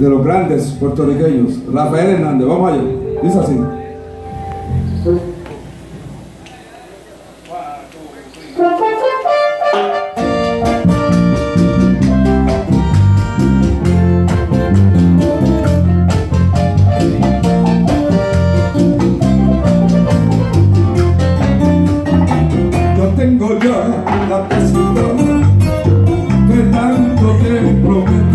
de los grandes puertorriqueños, Rafael Hernández, vamos allá, dice así. Sempre pronto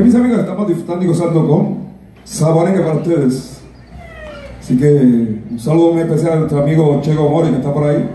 Bien, mis amigos, estamos disfrutando y gozando con Saborengue para ustedes. Así que un saludo muy especial a nuestro amigo Chego Mori que está por ahí.